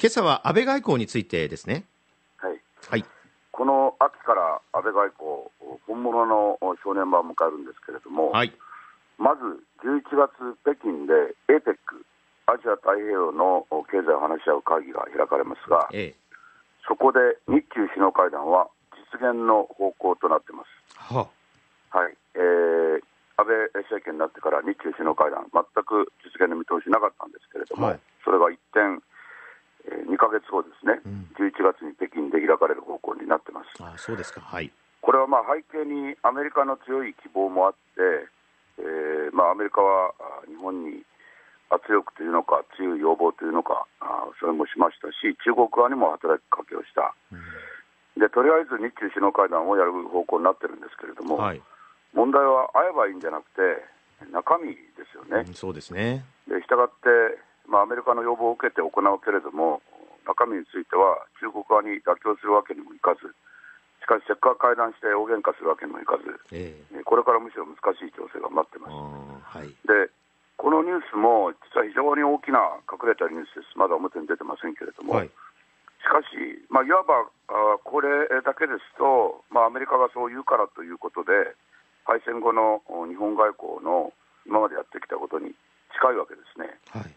今朝は安倍外交についてですね。はい。はい。この秋から安倍外交、本物の正念場を迎えるんですけれども、はい。まず11月、北京で APEC、アジア太平洋の経済を話し合う会議が開かれますが、ええ。そこで日中首脳会談は実現の方向となっています。ははい。えー安倍政権になってから日中首脳会談、全く実現の見通しなかったんですけれども、はいそれが一転、えー2ヶ月後ですね、うん11月に北京で開かれる方向になってます。あ。あそうですか。はい。これはまあ背景にアメリカの強い希望もあって、えーまあ、アメリカはあ日本に圧力というのか、強い要望というのか、あそれもしましたし、中国側にも働きかけをした、うんでとりあえず日中首脳会談をやる方向になってるんですけれども、はい。問題は会えばいいんじゃなくて、中身ですよねう。んそうですね。でしたがって、まあ、アメリカの要望を受けて行うけれども、中身については中国側に妥協するわけにもいかず、しかしせっかく会談して大喧嘩するわけにもいかず、ええ。えこれからむしろ難しい情勢が待ってまあす。ーはい。で、このニュースも実は非常に大きな隠れたニュースです。まだ表に出てませんけれども、はい。しかし、まあ、いわばあこれだけですと、まあ、アメリカがそう言うからということで、敗戦後のお日本外交の今までやってきたことに近いわけですね。はい。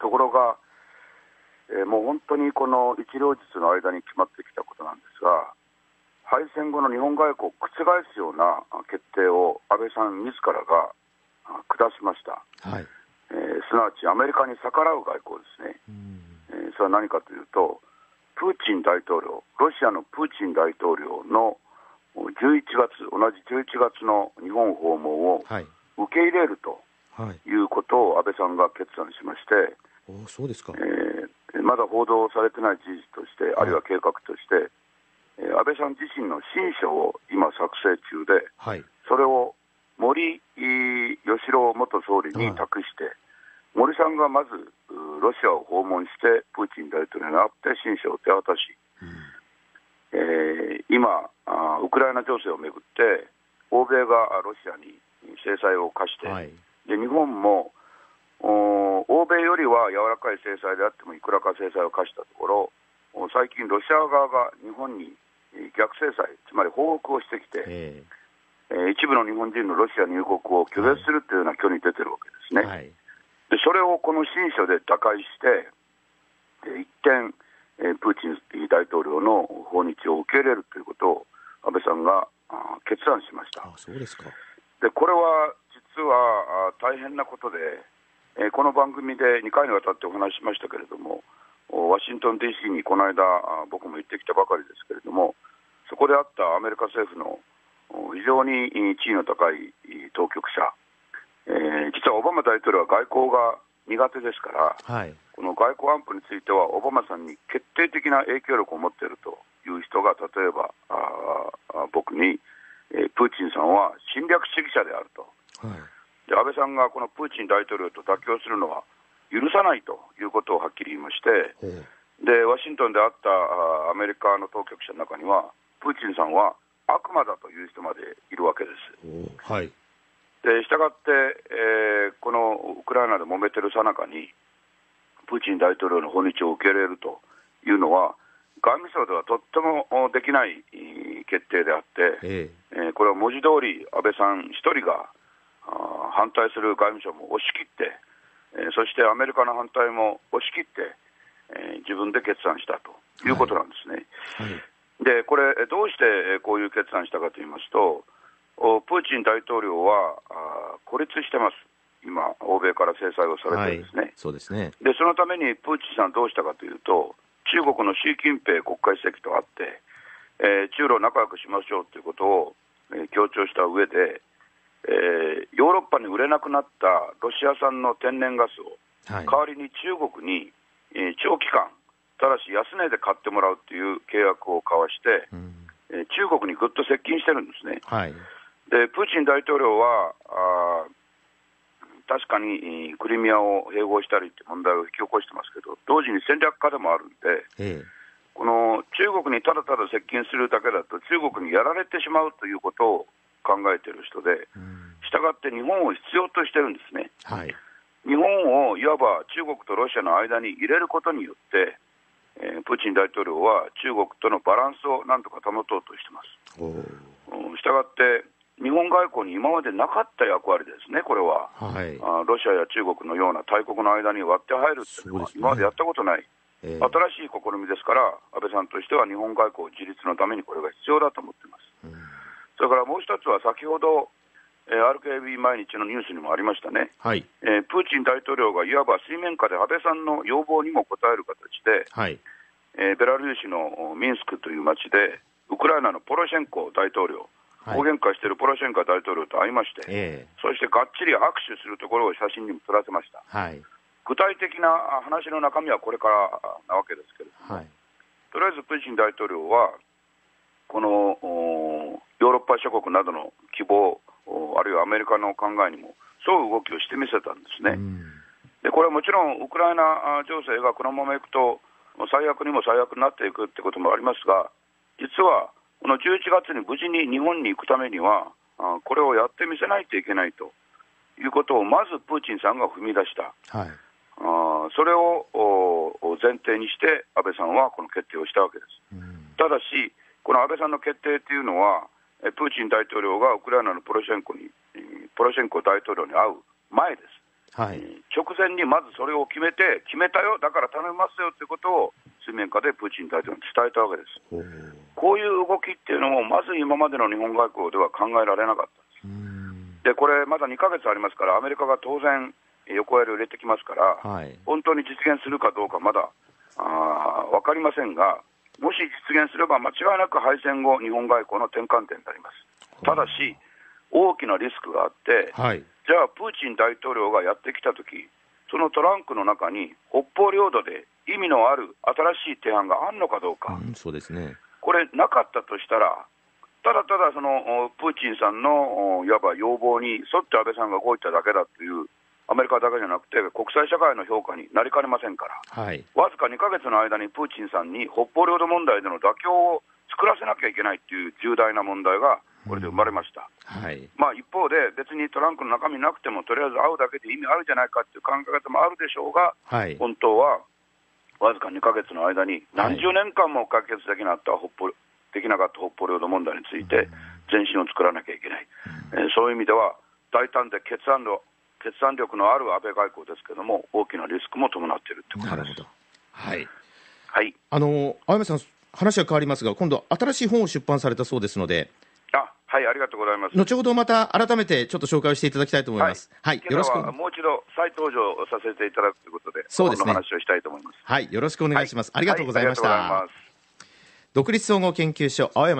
ところが、えーもう本当にこの一両日の間に決まってきたことなんですが、敗戦後の日本外交を覆すようなあ決定を安倍さん自らがあ下しました、はい。えーすなわちアメリカに逆らう外交ですね、うん。えーそれは何かというと、プーチン大統領、ロシアのプーチン大統領のお11月、同じ11月の日本訪問をはい。受け入れるとはい。いうことを安倍さんが決断しまして、おそうですか。えーまだ報道されてない事実として、あるいは計画として、えー安倍さん自身の親書を今、作成中で、はい。それを森喜朗元総理に託して、森さんがまずうロシアを訪問して、プーチン大統領に会って親書を手渡し、えー今あー、ウクライナ情勢をめぐって、欧米があロシアに制裁を科して、はい。で日本もお欧米よりは柔らかい制裁であってもいくらか制裁を科したところ、お最近、ロシア側が日本にえー逆制裁、つまり報復をしてきて、ええー一部の日本人のロシア入国を拒絶するというような挙に出てるわけですね。えはい。でそれをこの新書で打開して、で一転、えープーチン大統領の訪日を受け入れるということを安倍さんが決断しました。あそうですか。でこれは実はあ大変なことで、えーこの番組で2回にわたってお話ししましたけれども、おワシントン DC にこの間、あ僕も行ってきたばかりですけれども、そこであったアメリカ政府のお非常にい地位の高いい当局者、えー実はオバマ大統領は外交が苦手ですから、はい。この外交安保については、オバマさんに決定的な影響力を持っているという人が、例えばあ僕に、えープーチンさんは侵略主義者であると。はい。で安倍さんがこのプーチン大統領と妥協するのは許さないということをはっきり言いまして。でワシントンで会ったあアメリカの当局者の中には、プーチンさんは悪魔だという人までいるわけです。おはい。でしたがって、えーこのウクライナで揉めてるさなかに、プーチン大統領の訪日を受け入れるというのは、外務省ではとってもおできないい決定であって、ええーこれは文字通り安倍さん一人が反対する外務省も押し切って、えーそしてアメリカの反対も押し切って、えー自分で決断したということなんですね。えはい。でこれ、えどうしてえーこういう決断したかと言いますと、おプーチン大統領はあー孤立してます、今、欧米から制裁をさはいれてですね、。そうですね。でそのためにプーチンさん、どうしたかというと、中国の習近平国家主席と会って、えー中ロ仲良くしましょうということを、えー強調した上で、えーヨーロッパに売れなくなったロシア産の天然ガスを、はい。代わりに中国に、えー長期間、ただし安値で買ってもらうという契約を交わして、うん。えー中国にぐっと接近してるんですね。はい。でプーチン大統領は、あー確かにえークリミアを併合したりって問題を引き起こしてますけど、同時に戦略家でもあるんで、ええこの中国にただただ接近するだけだと、中国にやられてしまうということを考えている人で、うん。したがって日本を必要としてるんですね。はい。日本をいわば中国とロシアの間に入れることによって、えー、プーチン大統領は中国とのバランスをなんとか保とうとしてます。したがって日本外交に今までなかった役割ですね、これは、はい、あロシアや中国のような大国の間に割って入るっていうのは、今までやったことない、えー、新しい試みですから、安倍さんとしては日本外交自立のためにこれが必要だと思ってそれからもう一つは、先ほど、えー、RKB 毎日のニュースにもありましたね、はい。えー、プーチン大統領がいわば水面下で安倍さんの要望にも応える形で、はい。えー、ベラルーシのミンスクという町で、ウクライナのポロシェンコ大統領、大喧嘩しているポロシェンカ大統領と会いまして、えー、そしてがっちり握手するところを写真にも撮らせました、はい、具体的な話の中身はこれからなわけですけれども、はい、とりあえずプーチン大統領は、このヨーロッパ諸国などの希望、あるいはアメリカの考えにも沿う動きをしてみせたんですね。でこれはもちろんウクライナ情勢がこのままいくと、最悪にも最悪になっていくってこともありますが、実はこの11月に無事に日本に行くためには、これをやってみせないといけないということを、まずプーチンさんが踏み出した、はい、あそれを前提にして、安倍さんはこの決定をしたわけです。ただし、この安倍さんの決定というのは、プーチン大統領がウクライナのポロシェンコに、ポロシェンコ大統領に会う前です。はい、直前にまずそれを決めて、決めたよ、だから頼みますよということを水面下でプーチン大統領に伝えたわけです。こういう動きっていうのも、まず今までの日本外交では考えられなかったんです。で、これ、まだ2か月ありますから、アメリカが当然、横やりを入れてきますから、はい、本当に実現するかどうか、まだあ分かりませんが、もし実現すれば、間違いなく敗戦後、日本外交の転換点になります。ただし、大きなリスクがあって、はい、じゃあ、プーチン大統領がやってきたとき、そのトランクの中に、北方領土で意味のある新しい提案があるのかどうか、うん、そうですね。これ、なかったとしたら、ただただそのプーチンさんのいわば要望に沿って安倍さんが動いただけだという、アメリカだけじゃなくて、国際社会の評価になりかねませんから、はい、わずか2か月の間にプーチンさんに北方領土問題での妥協を作らせなきゃいけないという重大な問題がこれで生まれました、うん。はい。まあ、一方で、別にトランクの中身なくても、とりあえず会うだけで意味あるじゃないかっていう考え方もあるでしょうが、はい、本当はわずか2か月の間に、何十年間も解決できなかった北方できなかった北方領土問題について、前進を作らなきゃいけない、えー、そういう意味では、大胆で決断力決断力のある安倍外交ですけれども、大きなリスクも伴っているということです。はい、はい、あの青山さん、話は変わりますが、今度、新しい本を出版されたそうですので、あはい、ありがとうございます。後ほどまた改めてちょっと紹介をしていただきたいと思います。はい、はい、よろしく。もう一度再登場させていただくということで、そうですね。話をしたいと思います。はい、よろしくお願いします。はい、ありがとうございました。はい、独立総合研究所青山